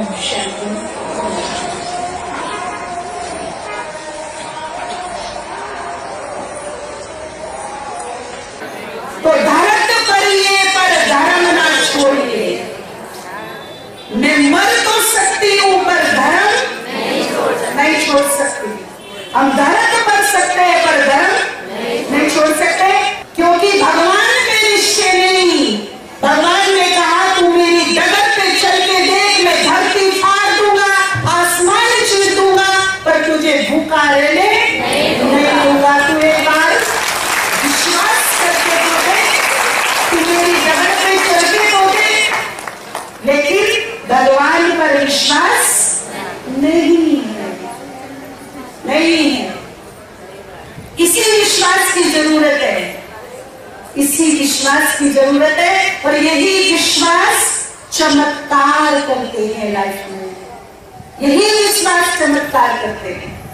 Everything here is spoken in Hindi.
ओम शांति तो धर्म तो करिए पर धर्म ना छोड़िए। मैं मर तो सकती हूँ पर धर्म नहीं छोड़ सकती। हम धर्म तुझे नहीं दूँगा तू विश्वास करके लेकिन भगवान पर विश्वास नहीं है। नहीं है। इसी विश्वास की ज़रूरत है। इसी विश्वास की ज़रूरत है और यही विश्वास चमत्कार करते हैं लाइफ में। यही विश्वास चमत्कार करते हैं।